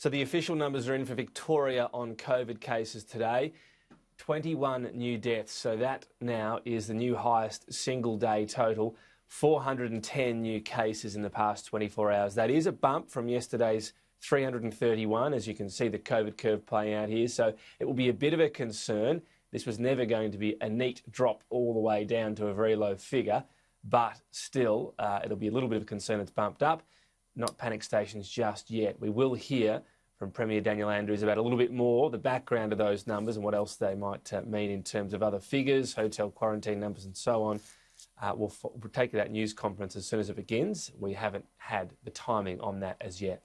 So the official numbers are in for Victoria on COVID cases today. 21 new deaths. So that now is the new highest single day total. 410 new cases in the past 24 hours. That is a bump from yesterday's 331, as you can see the COVID curve playing out here. So it will be a bit of a concern. This was never going to be a neat drop all the way down to a very low figure, but still, uh, it'll be a little bit of a concern it's bumped up not panic stations just yet. We will hear from Premier Daniel Andrews about a little bit more the background of those numbers and what else they might uh, mean in terms of other figures, hotel quarantine numbers, and so on. Uh, we'll, we'll take that news conference as soon as it begins. We haven't had the timing on that as yet.